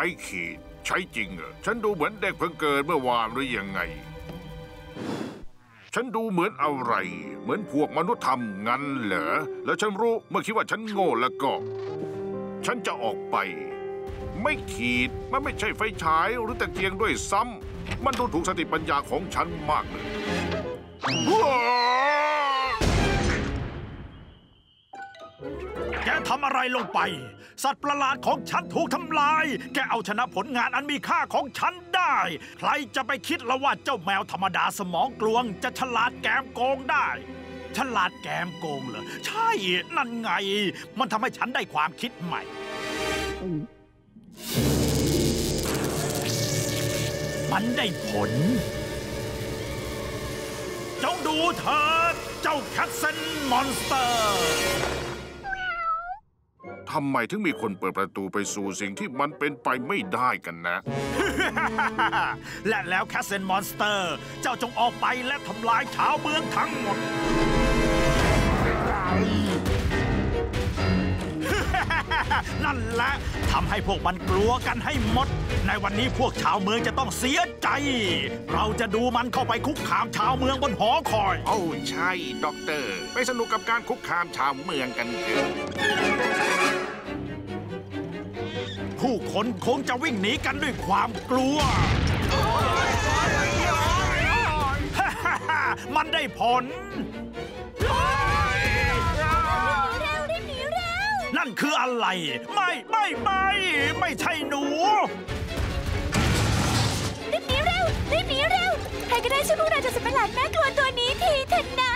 ม้ขีด ใช้จริงเหรอฉันดูเหมือนเด็กเพิ่งเกิดเมื่อวานหรือยังไง ฉันดูเหมือนอะไร เหมือนพวกมนุษย์ทำงั้นเหรอแล้วฉันรู้เมื่อคิดว่าฉันโง่แล้วก็ ฉันจะออกไป ไม่ขีดมันไม่ใช่ไฟฉายหรือตะเกียงด้วยซ้ำมันดูถูกสติปัญญาของฉันมากเลย แกทำอะไรลงไป สัตว์ประหลาดของฉันถูกทำลาย แกเอาชนะผลงานอันมีค่าของฉันได้ ใครจะไปคิดละว่าเจ้าแมวธรรมดาสมองกลวง จะฉลาดแกมโกงได้ ฉลาดแกมโกงเหรอ ใช่ นั่นไง มันทำให้ฉันได้ความคิดใหม่ มันได้ผลจงดูเถิด เจ้าแคทเซนมอนสเตอร์ ทำไมถึงมีคนเปิดประตูไปสู่สิ่งที่มันเป็นไปไม่ได้กันนะ และแล้วแคสเซนมอนสเตอร์ เจ้าจงออกไปและทำลายชาวเมืองทั้งหมด นั่นแหละทำให้พวกมันกลัวกันให้หมด ในวันนี้พวกชาวเมืองจะต้องเสียใจ เราจะดูมันเข้าไปคุกคามชาวเมืองบนหอคอย โอ้ใช่ ด็อกเตอร์ ไปสนุกกับการคุกคามชาวเมืองกันเถอะผู้ คนคงจะวิ่งหนีกันด้วยความกลัว มันได้ผล เร็วรีบหนีเร็ว นั่นคืออะไร ไม่ไม่ไม่ ไม่ใช่หนู รีบหนีเร็ว รีบหนีเร็ว ใครก็ได้ช่วยพวกเราจากสัตว์ประหลาดน่ากลัวตัวนี้ทีเถอะนะ